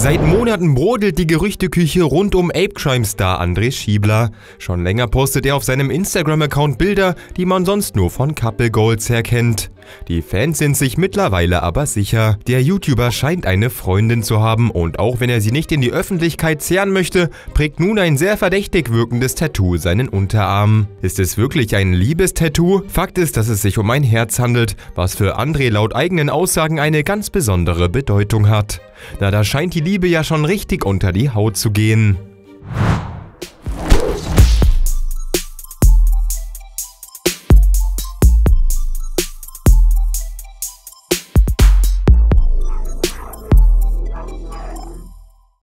Seit Monaten brodelt die Gerüchteküche rund um Ape Crime Star André Schiebler. Schon länger postet er auf seinem Instagram-Account Bilder, die man sonst nur von Couple Goals her kennt. Die Fans sind sich mittlerweile aber sicher. Der YouTuber scheint eine Freundin zu haben und auch wenn er sie nicht in die Öffentlichkeit zehren möchte, prägt nun ein sehr verdächtig wirkendes Tattoo seinen Unterarm. Ist es wirklich ein Liebestattoo? Fakt ist, dass es sich um ein Herz handelt, was für André laut eigenen Aussagen eine ganz besondere Bedeutung hat. Na, da scheint die Liebe ja schon richtig unter die Haut zu gehen.